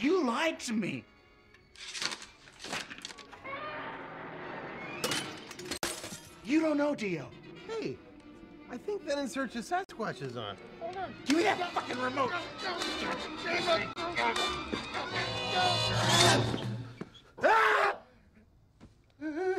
You lied to me. You don't know Dio. Hey, I think that In Search of Sasquatch is on. Hold on. Give me that fucking remote. Ah! ah!